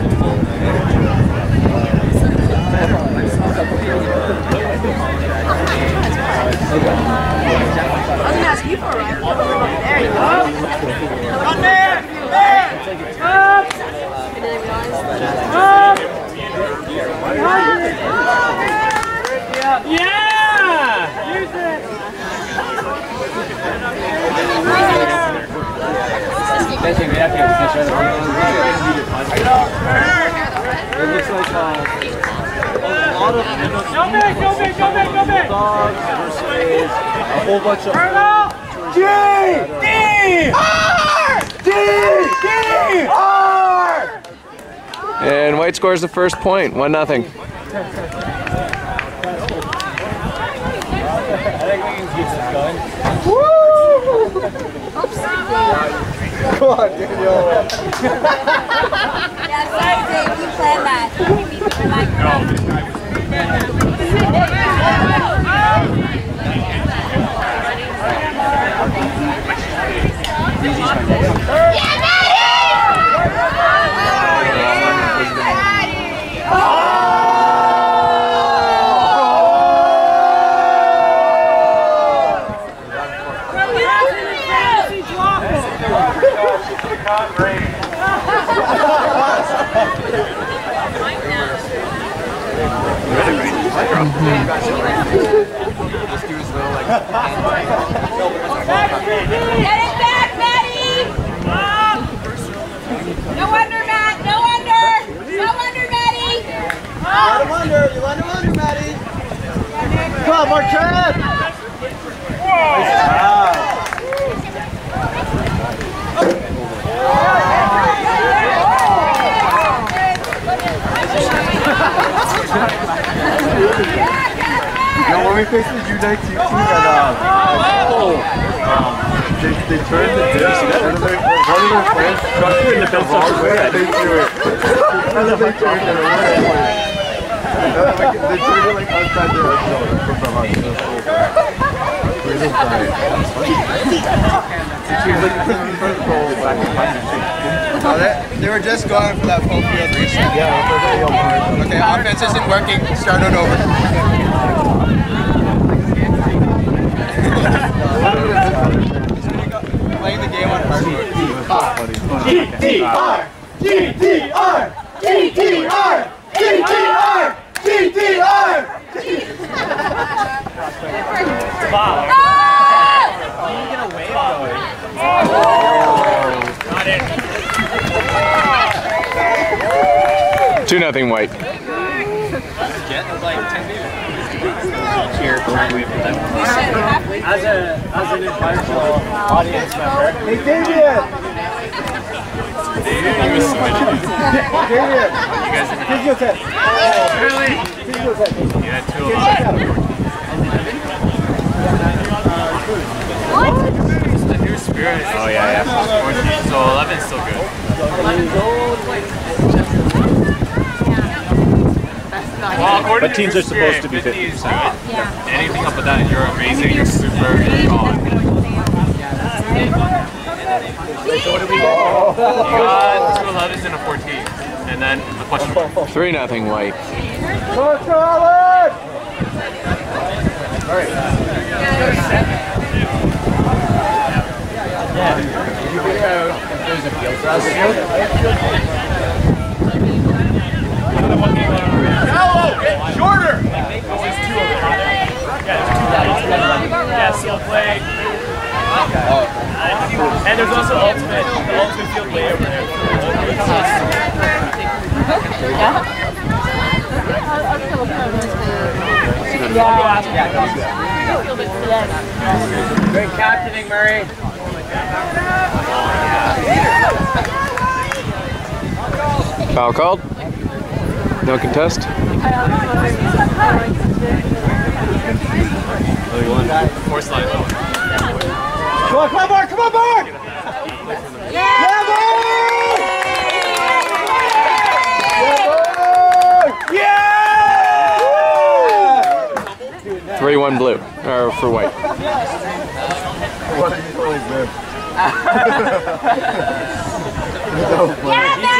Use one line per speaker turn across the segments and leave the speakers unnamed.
I was gonna ask you for a ride. There you go.
Up there! There! Up!
I didn't realize.
Yeah! Use it!
It looks like uh, a lot of
Go big, go big, go big, go big!
dogs versus a whole bunch of!
D! D! R! D! D! R!
And White scores the first point, one nothing.
Come on, Daniel.
Yeah, sorry, Dave. You planned that. Get it back, Maddie! No wonder, Matt. No wonder. No wonder, Maddie.
Let him under. You let him under, Maddie. Come on, Marquette. Nice job. Know, when we faced the U19 they, they turned the disc, one of their, one of their friends struck it in the wrong way, they threw it. And then they turned it away. Like, they turned it like outside their own from behind. It was cool. We were just dying. She was like, in front of the goal, back behind the.
Oh, they, they were just going for that full field reset.
Yeah, it was like, yo,
Okay, offense isn't working. Start it over. Playing the game on hard mode.
GTR! GTR! GTR! GTR! GTR!
Two nothing White.
As a as an impartial audience member,
Hey, Damien! Damien! Physio test. Physio test.
Yeah, two of
Check out.
The new spirit. Oh yeah, yeah. So 11's still good. Well,
But teams
to
are supposed to be
50 is
50%.
good. Anything up with that, you're amazing, you're super, you're gone. You got two 11s and a 14. And then a question mark.
Three nothing White.
Go, Charlotte!
yeah, play. And there's also ultimate, the ultimate field play over there. Great captaining, Murray.
Foul called. No contest.
Force line.
Come on, come on, Mark! Come on, Mark! Yeah, boy! Yeah, boy!
Three one blue. Or for White.
What are you doing, man?
Yeah,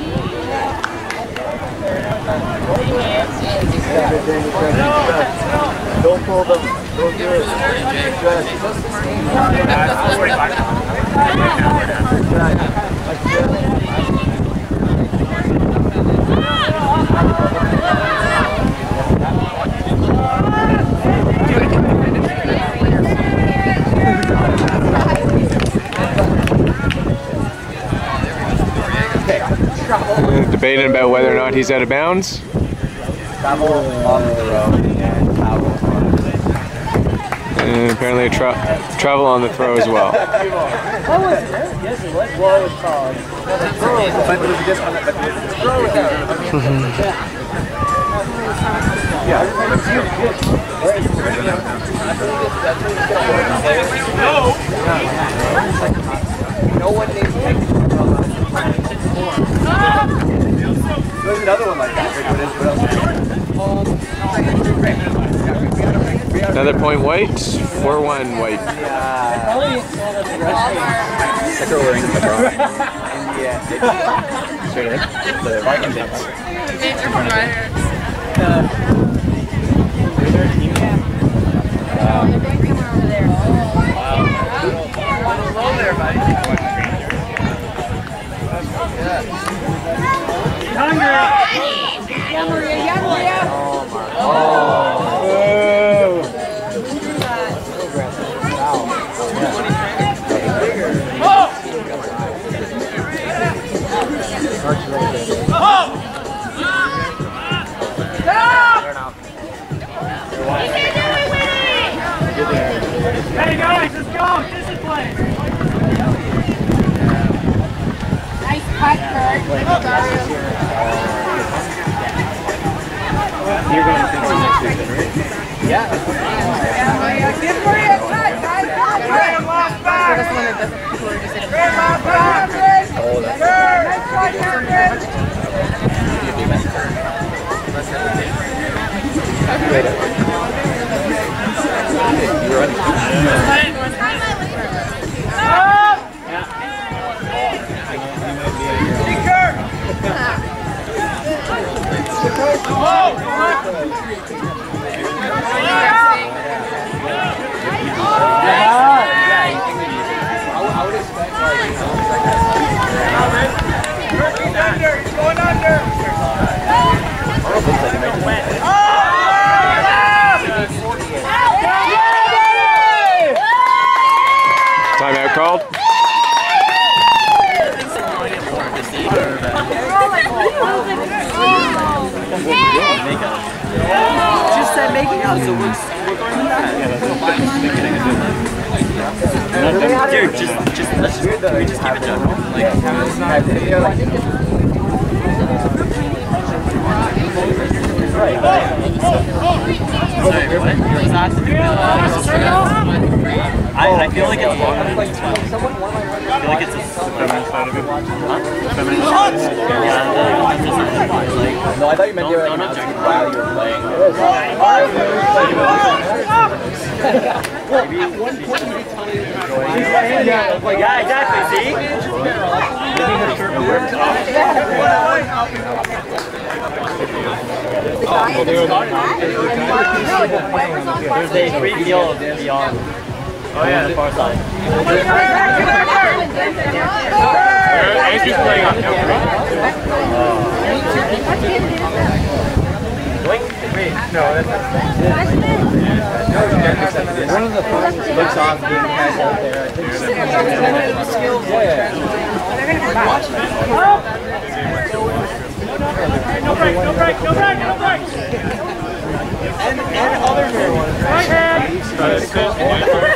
Don't pull them. Don't do it. Stretch.
Debating about whether or not he's out of bounds.
Travel on the road and
apparently a tra- travel on the throw as well.
It was just on the, throw was out. No one named There's another one like that. Wait, what is- what else?
Another point white, 4-1 white.
Like they're wearing LeBron. Yeah. Straight ahead. The Vikings.
Yeah, Maria. Yeah, Maria. Oh, my God. Oh.
Hey guys, let's go! Discipline!
Oh, uh,
you're going to Tennessee next week, then, right?
Yeah, Maria. Give Maria a cut, guys. Come on, Kurt.
Oh, that's
Nice.
You're running.
Just said making out, so we're.
Dude, just, just, let's just, can we just keep it general? Like, sorry, what? I, I feel like it's longer than 12. I feel like it's a feminine side of it. Huh? Feminine side of it. Yeah, the, just like,
No, I thought you meant they were
don't,
like
don't object.
while you were playing.
Yeah, exactly, see? There's a free meal beyond. Oh yeah, the far side. Andrew's playing on Wait, no, that's
One of the phones looks off being guys out there. I think
No break, no break, no break, no break!
And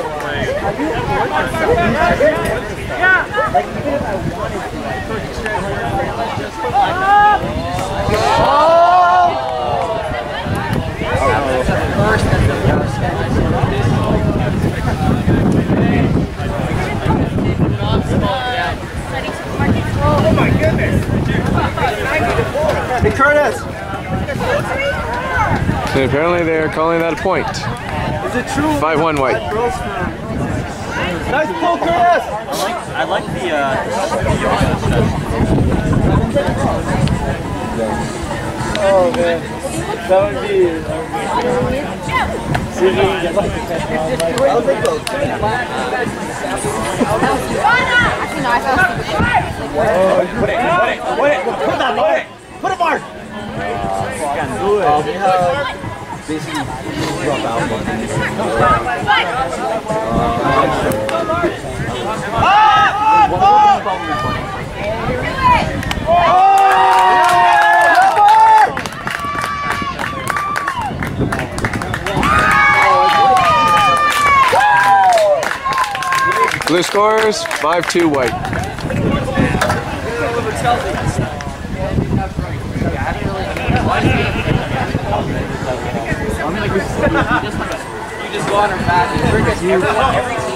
apparently they are calling that a point.
Is it true?
Five-one white.
Nice pull, Curtis!
I like I like the uh the
Oh man, that would be. See if we can get like a I'll take those.
Actually, no, I fell.
Put it, put it, put it, put that, put it, put it, Mark. Can do it. We have basically drop out.
Blue scores 5-2 white. on or bad. Because
everyone, every team.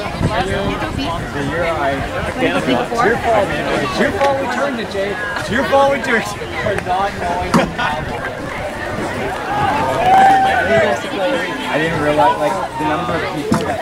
It's your fault. It's your fault we turned it, Jay. It's your fault we turned it. For not knowing I didn't realize, like, the number of people that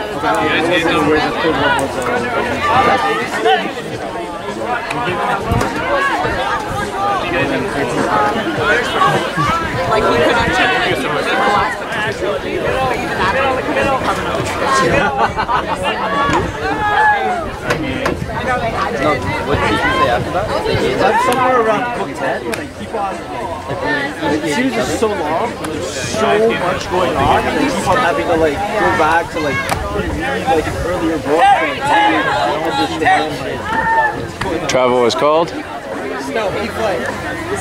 Okay, I wasn't aware that third one was,
Like, we could actually the last but even that, like,
No, what did you say after that? That's somewhere around 10, when they keep on, like, the series is so long, there's so much going on, and they keep on having to, like, go back to, like, reread, like, an earlier book, and like, understand,
Travel was called.
it's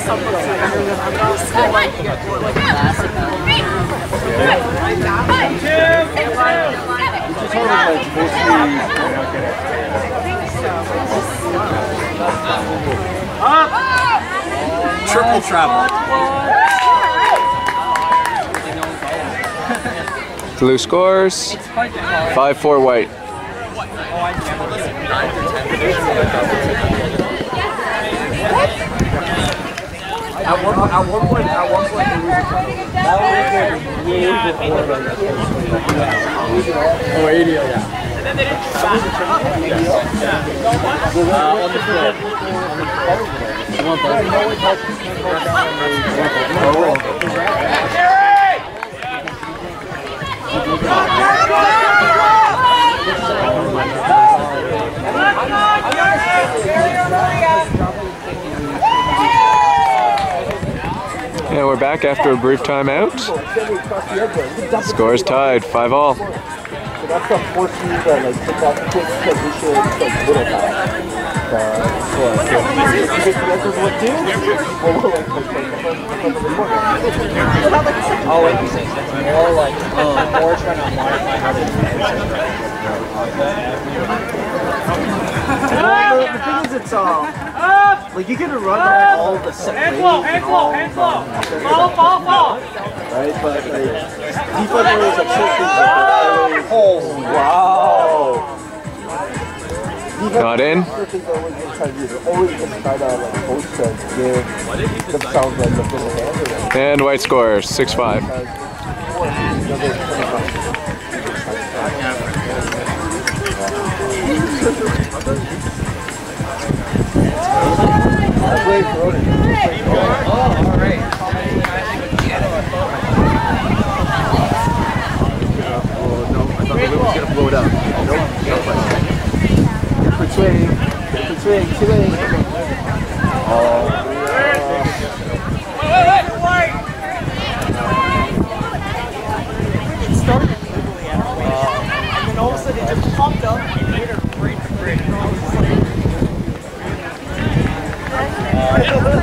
sort of, like, mostly,
Triple travel.
Blue scores 5-4 white.
At one, at one point, at one point, there was a that was like way before Oh, 80, yeah.
And we're back after a brief timeout. Scores tied, 5 all.
That's like like.
Oh, wait, you say it's more like, more trying to
is, it's uh, like you can run all the set
Hand
all, um,
Fall, fall, fall.
right? But like certain things like that. Oh wow!
Not in.
things are always gonna try to do. They're always gonna try to like post to give themselves like a good advantage.
And white scores, 6-5.
Because, you know, they're pretty much- I blame Corona.
Oh, alright.
Oh no, I thought the wind was gonna blow it up. Nope, nope. Different swing, swing, swing. Oh,
It started really at and then all of a sudden it just popped up and made her break the break. I was just like,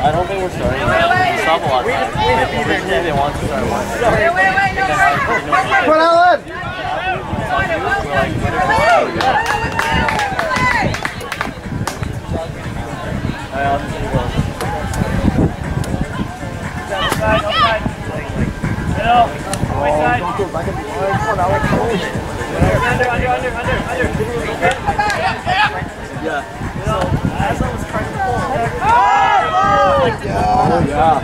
I don't think we're starting. Stop a lot. Originally they want to start one.
Wait, wait, wait, no, wait.
Come on, Alan! Yeah.
As I was trying to pull.
Yeah.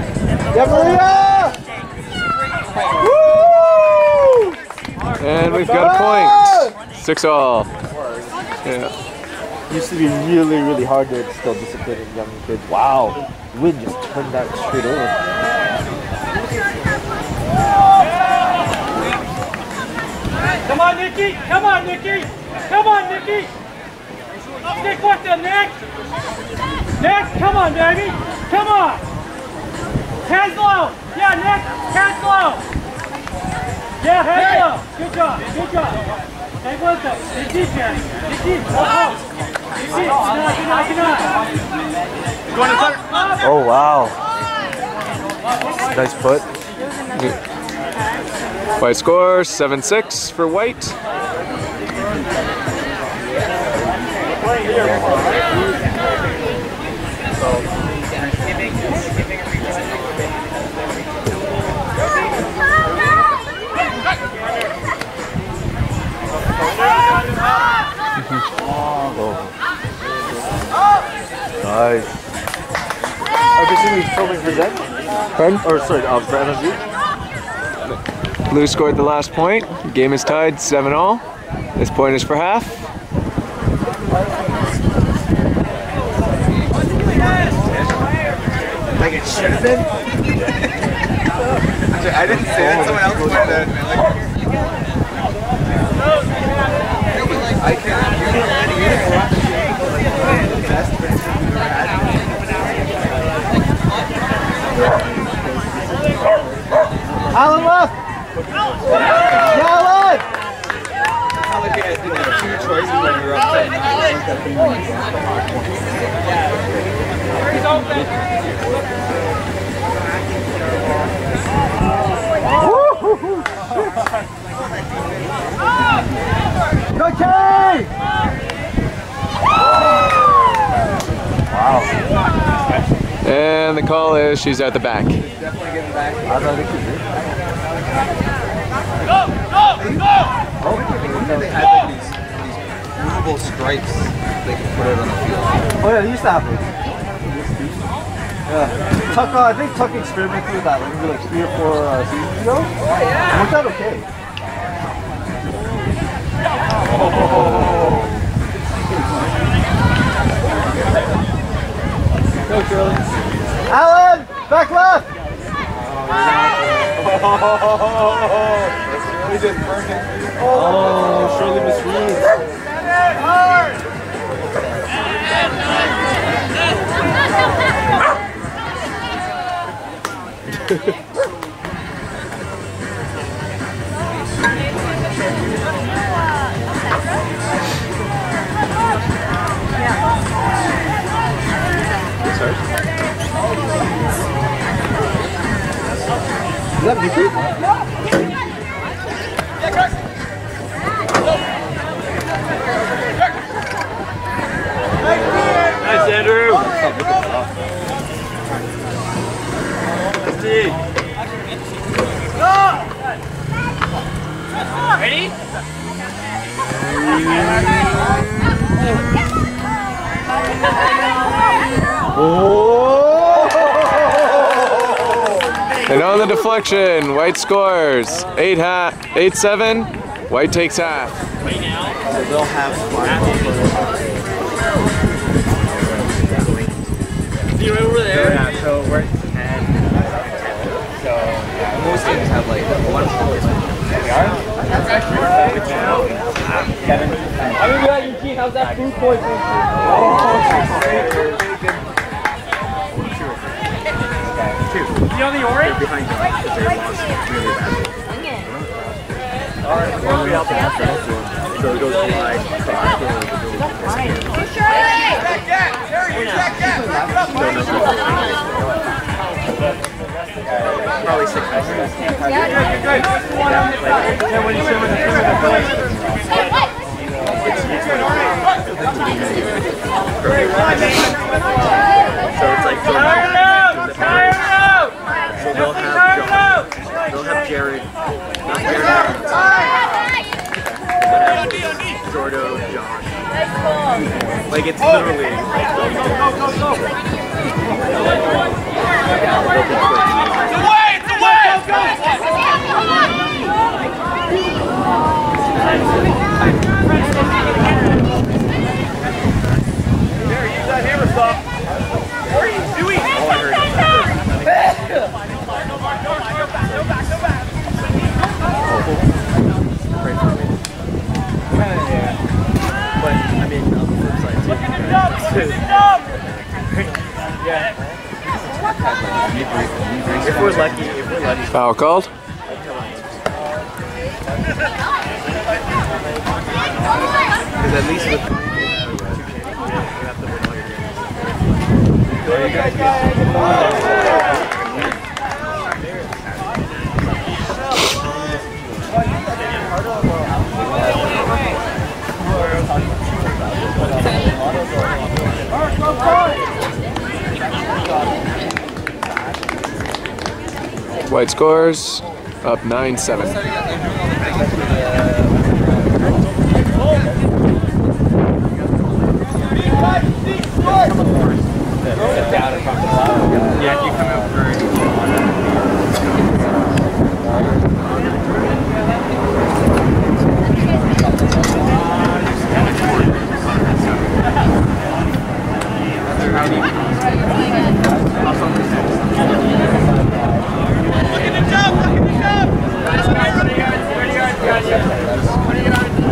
Yeah, Maria!
And we've got a point. 6 all. Yeah.
Used to be really, really hard to instill discipline in young kids. Wow. Wind just turned that straight over.
Come on, Nikki. Come on, Nikki. Come on, Nikki. Stick with them, Nick. Nick, come on, baby. Come on. Hands low. Yeah, Nick. Hands low. Yeah, hands low. Good job. Good job. Stay with them. Danny. Get. Oh, oh.
Oh, wow. Nice put.
White score, 7-6 for white.
Nice. Oh, this is filming for Zen?
Pardon?
Or, sorry, um, for MSG?
Blue scored the last point. Game is tied 7 all. This point is for half.
Like it should have been. I didn't say that. Someone else pointed at me. Like, I can't. You didn't. You didn't watch the game. Like, the best friends we've ever had.
Alan left! Yeah, Alan!
How like you guys did like two choices when you were upset.
Go, Kay!
And the call is she's at the back.
Definitely getting back.
I don't think she's
They had like these, these movable stripes. They could put it on the field.
Oh yeah, they used to have it. Yeah. TUC, uh, I think TUC experimented with that like, maybe like three or four uh, seasons ago. Oh yeah. It worked out okay. Go, Shirley. Alan! Back left!
Oh, We just burned it.
Oh, Shirley misreads.
Is that
Ready? Oh!
And on the deflection, White scores. Eight hat, eight seven. White takes half.
Right So they'll have
See right over there.
Yeah, so we're at 10. So most teams have like one four. We are? Seven.
I mean, yeah, Eugene, how's that food poisoning?
You know the orange?
Behind them because they lost really badly. One we also have that. So it goes wide. So I feel like the building Probably six Yeah, yeah. So it's like so
Tire it out! Tire it out!
So they'll have John,
out!
they'll have Jared, not Jared, Jordo, John. Like it's literally like But I mean, on the flip side, too, if we're lucky, if we're lucky,
Foul called.
because at least with three, we have two chances. You
White scores up 9 7.
Yeah, if you come out first.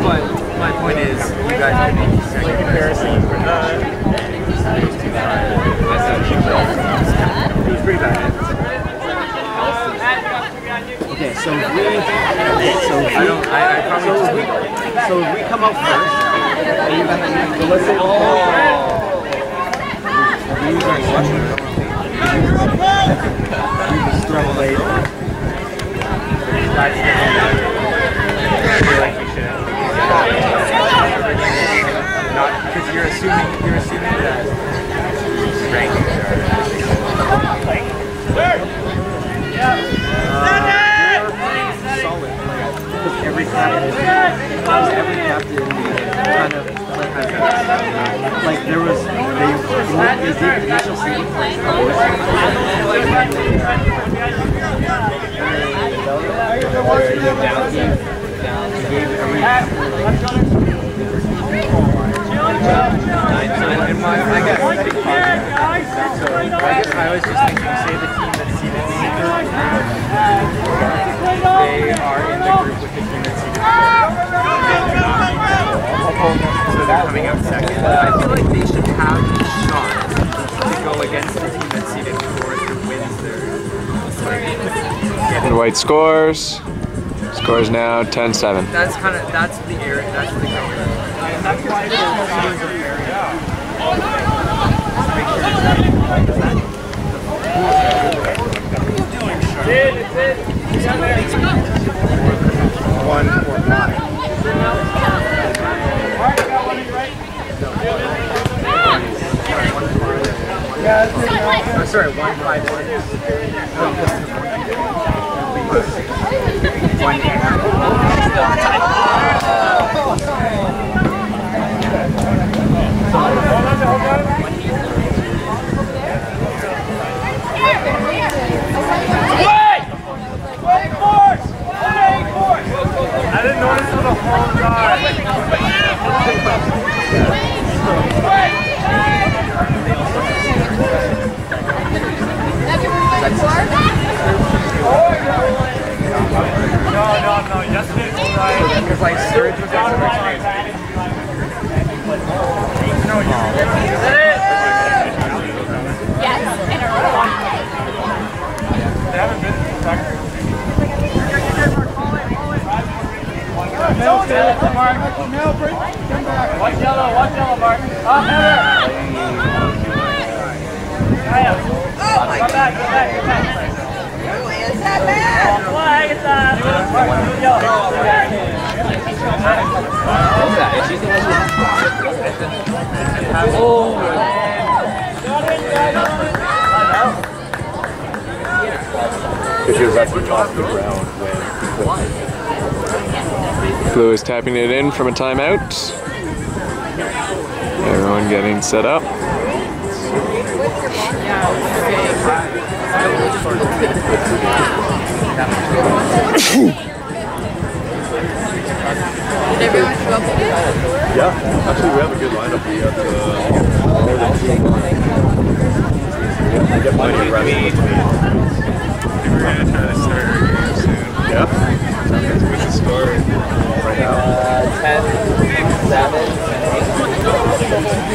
But my point is, you guys can make second comparison. He's pretty bad.
Okay, so if we, so if
I don't. I, I probably just
we, so if we come out first, and you guys, so let's say, oh, we use our instruction. We extrapolate.
That's the I feel like we should have. Not because you're assuming you're assuming that rankings are like solid. Like, every captain, every captain kind of like has like there was they they did initial seeding down down they gave every in my, I guess, big positive. So I guess I was just thinking, say the team that's seeded second, they are in the group with the team that's seeded third. So they're coming out second. I feel like they should have a shot go against the team that's seeded fourth who wins their.
And White scores. Scores now 10-7.
That's kind of that's the area. That's the
color. One, four, five.
Oh, sorry, one five one. One
when
Blue is tapping it in from a timeout. Everyone getting set up.
Did everyone show up again?
Yeah, actually we have a good lineup. We have the more than two. I get plenty of rest in between.
We're gonna try uh, to start our game soon.
Yeah.
What's the score?
Right now.
Uh, ten, seven,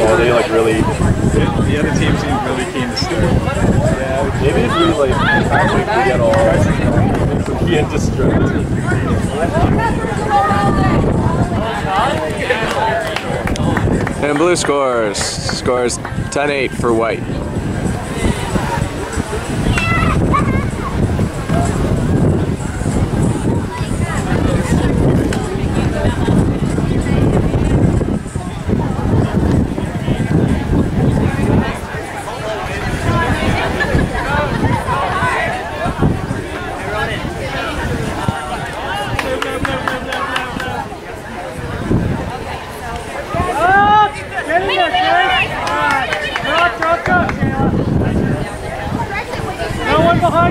Oh, they like really.
The other team seems really keen to start.
Yeah. Maybe if we like actually get all. We get distracted.
And blue scores. Scores 10-8 for white.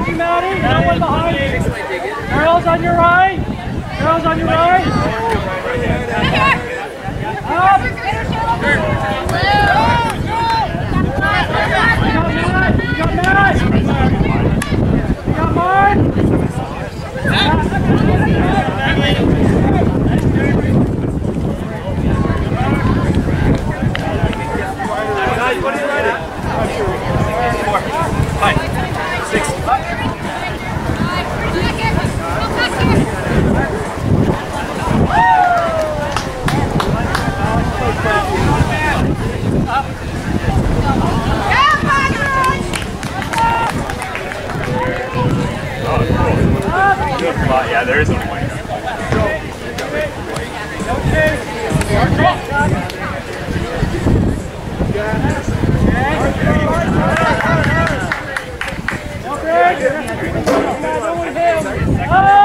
You, Maddie. No one behind you. Girls on your right. Girls on your right. Up! You got Matt. You got Matt. You got Mark.
Guys, what are you ready? Four, five, six, up.
Yeah, there is a point.
Up!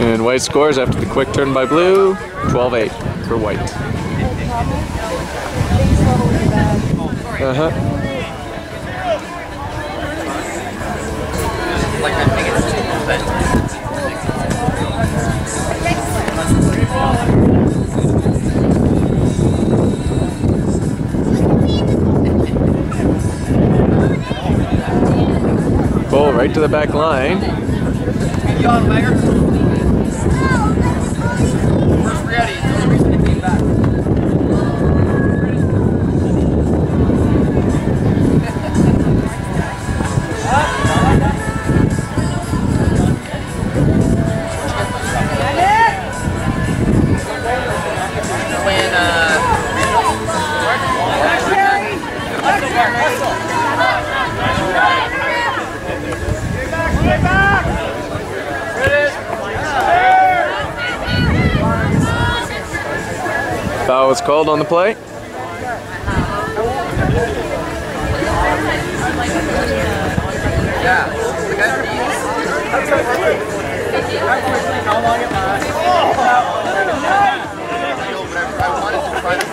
And white scores after the quick turn by blue, 12-8 for white. Uh-huh.
Ball
right to the back line.
Young Mayor. First ready. It's the only reason he came back. I wanted to try to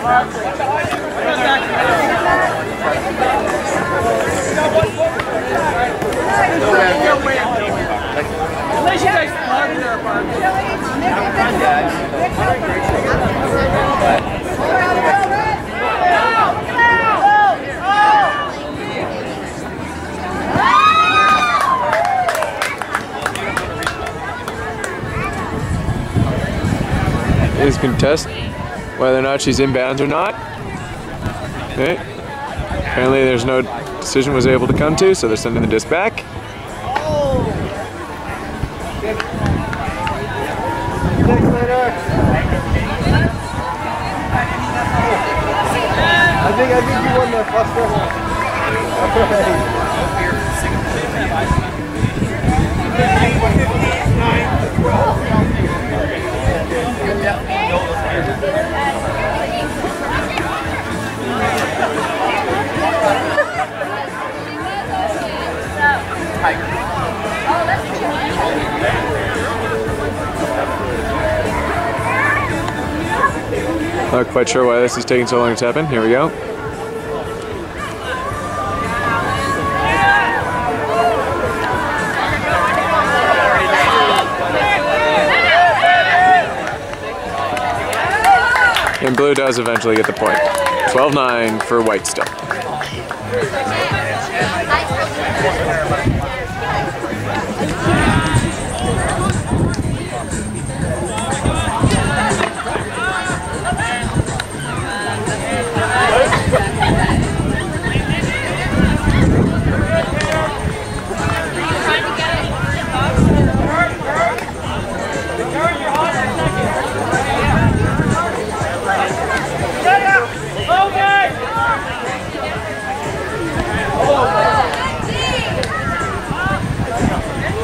At least you guys parked there, Barbie.
Is contest whether or not she's inbounds or not. Okay. Apparently there's no decision was able to come to, so they're sending the disc back.
I think I think you won the first round.
Not quite sure why this is taking so long to happen. Here we go. And blue does eventually get the point. 12-9 for white still.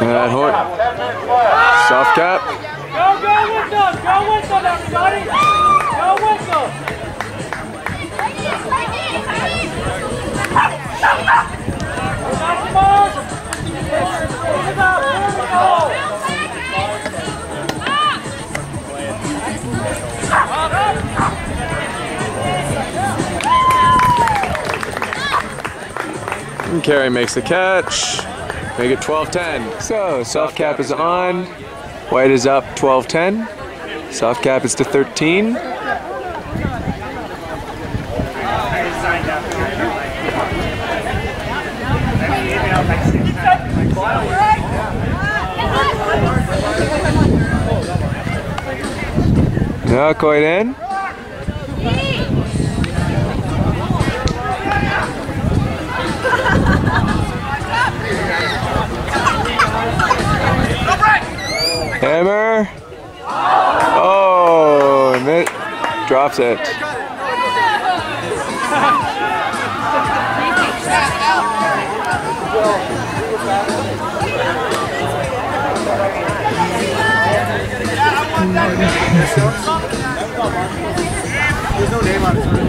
And
that horn. Soft cap.
Go, go them! Go them, everybody! Go with
Carey makes the catch. Make it 12-10. So soft cap is on. White is up 12-10. Soft cap is to 13. Not quite in. Hammer. Oh, and it drops it.
no name on it,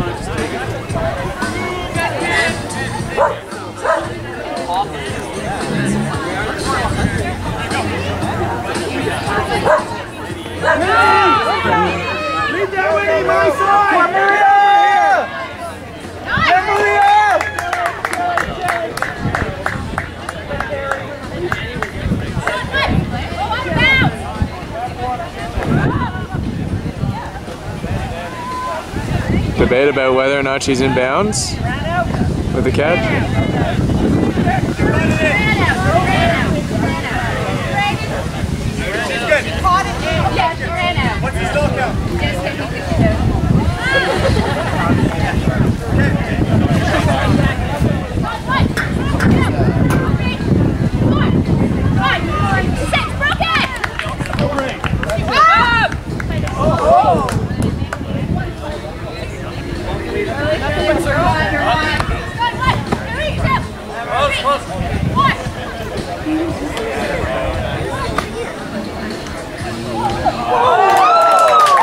Debate about whether or not she's in bounds with the catch.
What's the still count?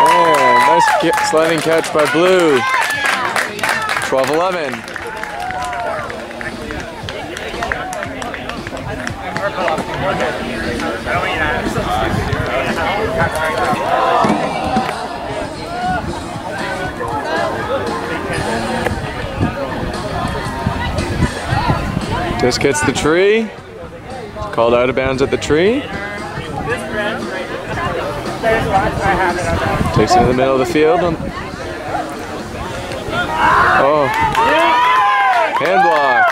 And nice ki- sliding catch by Blue. 12 11. Just gets the tree. Called out of bounds at the tree. Takes it in the middle of the field. and- Oh. Hand block.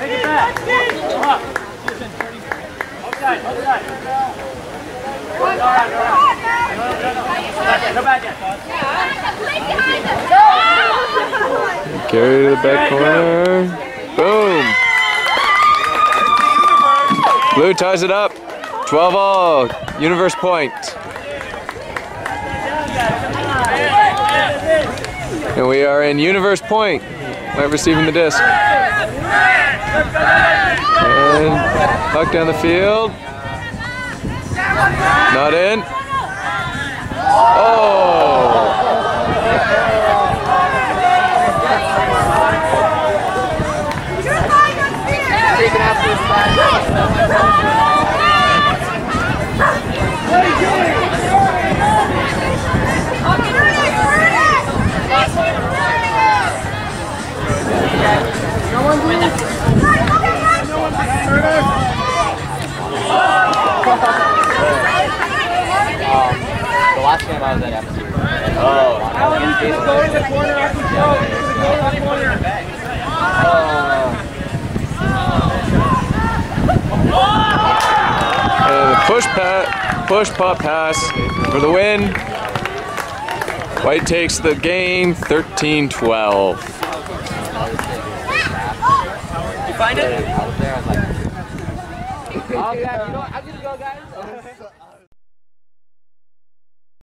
Take it back. Go back in.
Carry to the back corner. Boom. Blue ties it up. 12 all. Universe point. And we are in Universe point. Not receiving the disc. And puck down the field. Not in. Oh!
The last game I was at FC.
Alan, you go in the corner. You can go in the corner.
And the push pat, push pop pass for the win. White takes the game 13 12.
I was there, I was like,